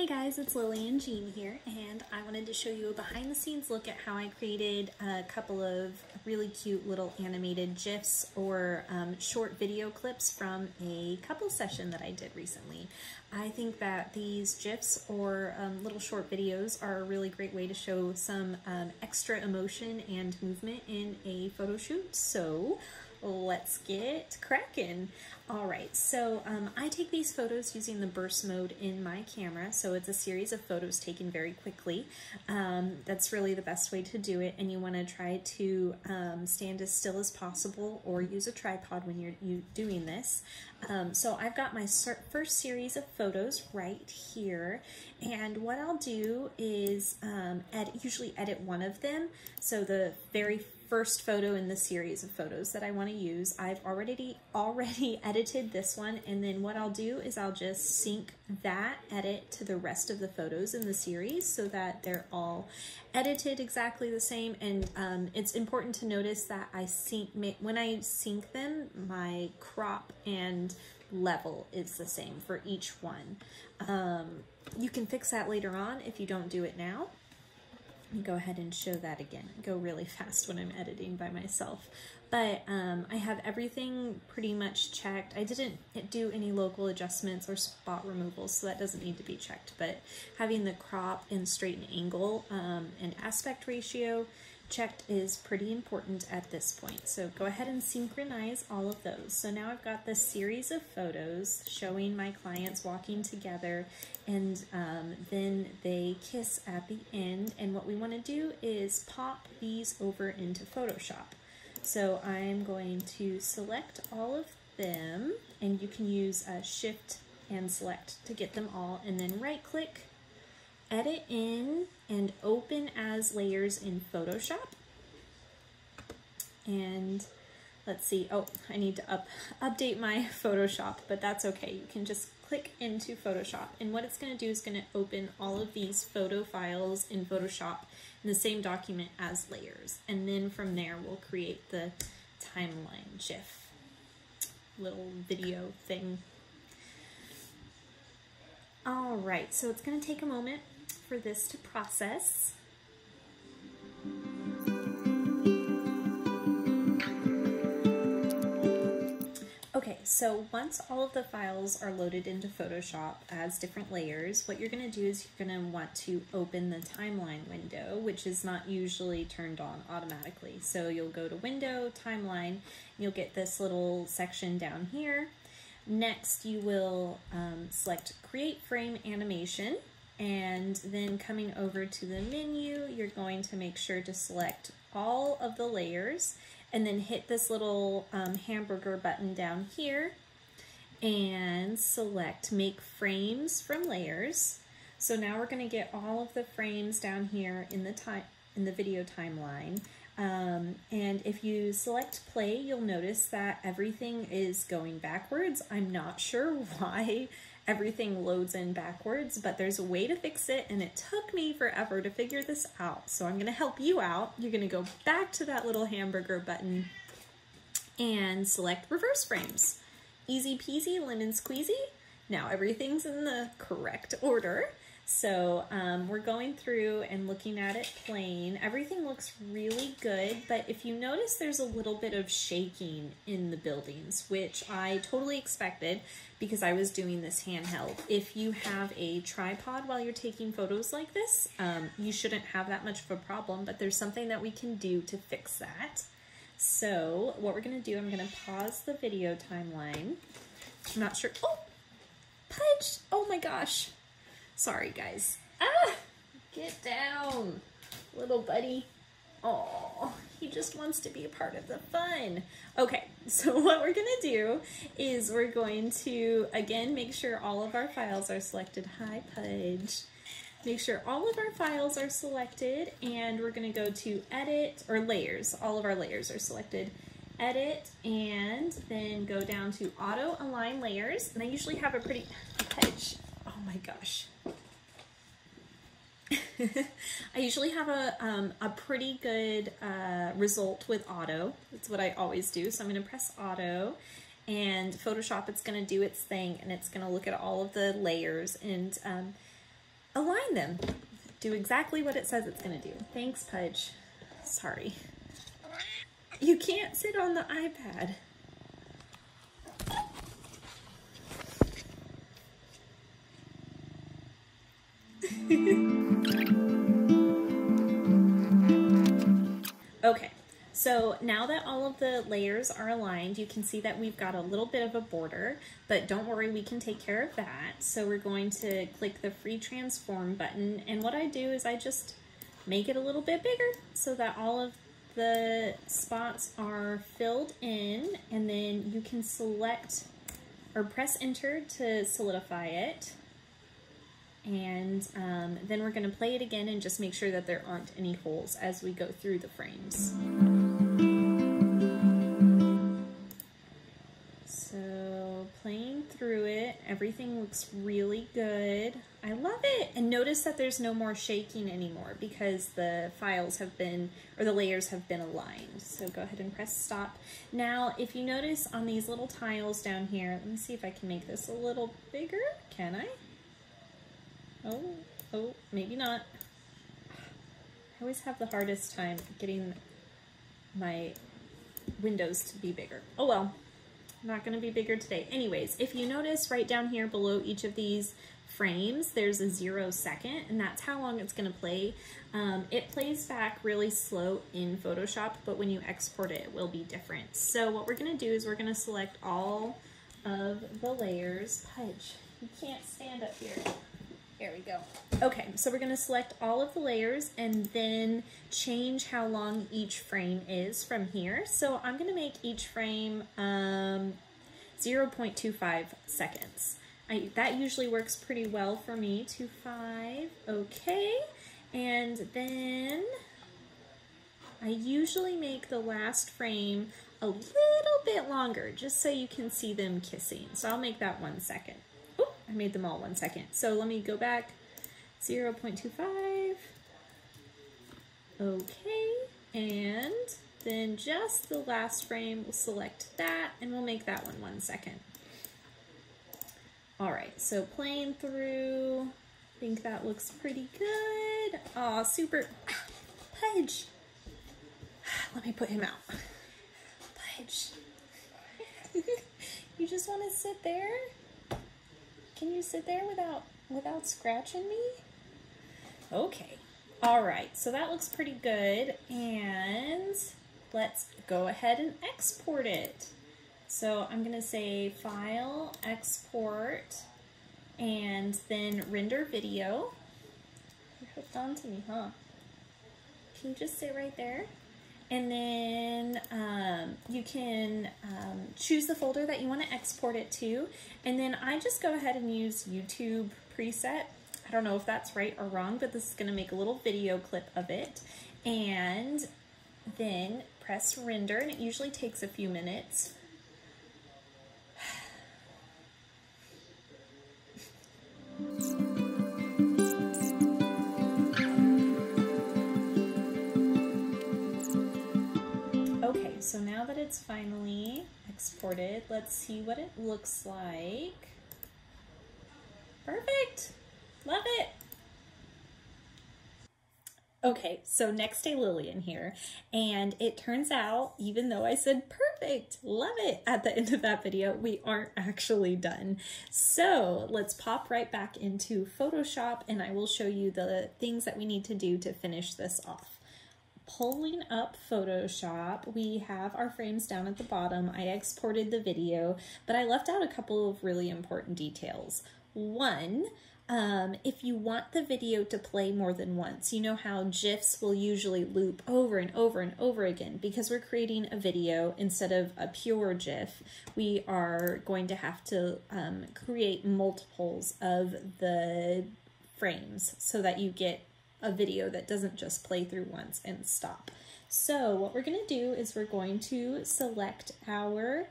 Hey guys, it's Lillian Jean here, and I wanted to show you a behind the scenes look at how I created a couple of really cute little animated GIFs or um, short video clips from a couple session that I did recently. I think that these GIFs or um, little short videos are a really great way to show some um, extra emotion and movement in a photo shoot, so let's get cracking. All right, so um, I take these photos using the burst mode in my camera. So it's a series of photos taken very quickly. Um, that's really the best way to do it. And you wanna try to um, stand as still as possible or use a tripod when you're you doing this. Um, so I've got my first series of photos right here. And what I'll do is um, usually edit one of them. So the very first photo in the series of photos that I want to use. I've already already edited this one and then what I'll do is I'll just sync that edit to the rest of the photos in the series so that they're all edited exactly the same and um, it's important to notice that I sync when I sync them my crop and level is the same for each one. Um, you can fix that later on if you don't do it now. Go ahead and show that again. I go really fast when I'm editing by myself. But um, I have everything pretty much checked. I didn't do any local adjustments or spot removals, so that doesn't need to be checked. But having the crop and straighten angle um, and aspect ratio checked is pretty important at this point. So go ahead and synchronize all of those. So now I've got this series of photos showing my clients walking together and um, then they kiss at the end. And what we want to do is pop these over into Photoshop. So I'm going to select all of them and you can use a shift and select to get them all and then right click edit in and open as layers in Photoshop. And let's see, oh, I need to up, update my Photoshop, but that's okay. You can just click into Photoshop. And what it's gonna do is gonna open all of these photo files in Photoshop in the same document as layers. And then from there, we'll create the timeline GIF little video thing. All right, so it's gonna take a moment for this to process. Okay, so once all of the files are loaded into Photoshop as different layers, what you're going to do is you're going to want to open the timeline window, which is not usually turned on automatically. So you'll go to Window, Timeline, you'll get this little section down here. Next, you will um, select Create Frame Animation, and then coming over to the menu, you're going to make sure to select all of the layers and then hit this little um, hamburger button down here and select make frames from layers. So now we're going to get all of the frames down here in the time in the video timeline. Um, and if you select play, you'll notice that everything is going backwards. I'm not sure why everything loads in backwards, but there's a way to fix it and it took me forever to figure this out. So I'm gonna help you out. You're gonna go back to that little hamburger button and select reverse frames. Easy peasy, lemon squeezy. Now everything's in the correct order. So um, we're going through and looking at it plain. Everything looks really good, but if you notice there's a little bit of shaking in the buildings, which I totally expected because I was doing this handheld. If you have a tripod while you're taking photos like this, um, you shouldn't have that much of a problem, but there's something that we can do to fix that. So what we're gonna do, I'm gonna pause the video timeline. I'm not sure, oh, Pudge, oh my gosh. Sorry, guys. Ah, get down, little buddy. Oh, he just wants to be a part of the fun. Okay, so what we're gonna do is we're going to, again, make sure all of our files are selected. Hi, Pudge. Make sure all of our files are selected and we're gonna go to edit, or layers. All of our layers are selected. Edit, and then go down to auto align layers. And I usually have a pretty, Pudge, oh my gosh. I usually have a, um, a pretty good uh, result with auto. That's what I always do. So I'm going to press auto and Photoshop, it's going to do its thing and it's going to look at all of the layers. And um, align them. Do exactly what it says it's gonna do. Thanks, Pudge. Sorry. You can't sit on the iPad. Okay, so now that all of the layers are aligned, you can see that we've got a little bit of a border, but don't worry, we can take care of that. So we're going to click the free transform button. And what I do is I just make it a little bit bigger so that all of the spots are filled in and then you can select or press enter to solidify it. And um, then we're going to play it again and just make sure that there aren't any holes as we go through the frames. So playing through it, everything looks really good. I love it. And notice that there's no more shaking anymore because the files have been, or the layers have been aligned. So go ahead and press stop. Now, if you notice on these little tiles down here, let me see if I can make this a little bigger. Can I? Oh, oh, maybe not. I always have the hardest time getting my windows to be bigger. Oh well, not to be bigger today. Anyways, if you notice right down here below each of these frames, there's a zero second, and that's how long it's to play. Um, it plays back really slow in Photoshop, but when you export it, it will be different. So what we're to do is we're to select all of the layers. Pudge, you can't stand up here. There we go. Okay, so we're going to select all of the layers and then change how long each frame is from here. So I'm going to make each frame um, 0.25 seconds. I, that usually works pretty well for me. 2.5, okay. And then I usually make the last frame a little bit longer just so you can see them kissing. So I'll make that one second. I made them all one second. So let me go back 0 0.25. Okay, and then just the last frame, we'll select that and we'll make that one one second. All right, so playing through, I think that looks pretty good. Aw, super, Pudge. Let me put him out. Pudge. you just want to sit there? Can you sit there without without scratching me? Okay. All right, so that looks pretty good. And let's go ahead and export it. So I'm gonna say File, Export, and then Render Video. You're hooked on to me, huh? Can you just sit right there? And then um, you can um, choose the folder that you want to export it to. And then I just go ahead and use YouTube preset. I don't know if that's right or wrong, but this is going to make a little video clip of it. And then press render, and it usually takes a few minutes. It's finally exported, let's see what it looks like. Perfect. Love it. Okay, so next day Lillian here, and it turns out, even though I said perfect, love it, at the end of that video, we aren't actually done. So let's pop right back into Photoshop and I will show you the things that we need to do to finish this off pulling up Photoshop, we have our frames down at the bottom. I exported the video, but I left out a couple of really important details. One, um, if you want the video to play more than once, you know how GIFs will usually loop over and over and over again because we're creating a video instead of a pure GIF. We are going to have to um, create multiples of the frames so that you get a video that doesn't just play through once and stop. So what we're going to do is we're going to select our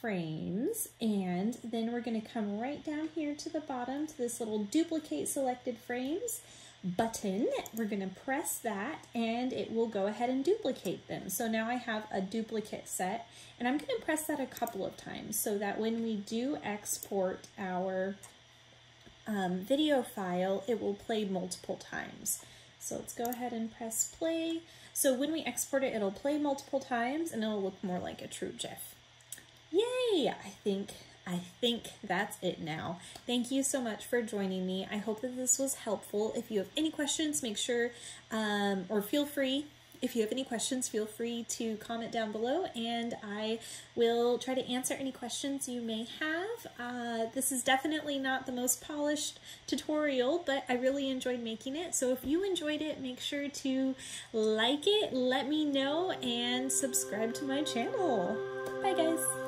frames and then we're going to come right down here to the bottom to this little duplicate selected frames button. We're going to press that and it will go ahead and duplicate them. So now I have a duplicate set and I'm going to press that a couple of times so that when we do export our um, video file, it will play multiple times. So let's go ahead and press play. So when we export it, it'll play multiple times and it'll look more like a true GIF. Yay! I think I think that's it now. Thank you so much for joining me. I hope that this was helpful. If you have any questions, make sure um, or feel free if you have any questions, feel free to comment down below and I will try to answer any questions you may have. Uh, this is definitely not the most polished tutorial, but I really enjoyed making it. So if you enjoyed it, make sure to like it, let me know, and subscribe to my channel. Bye guys!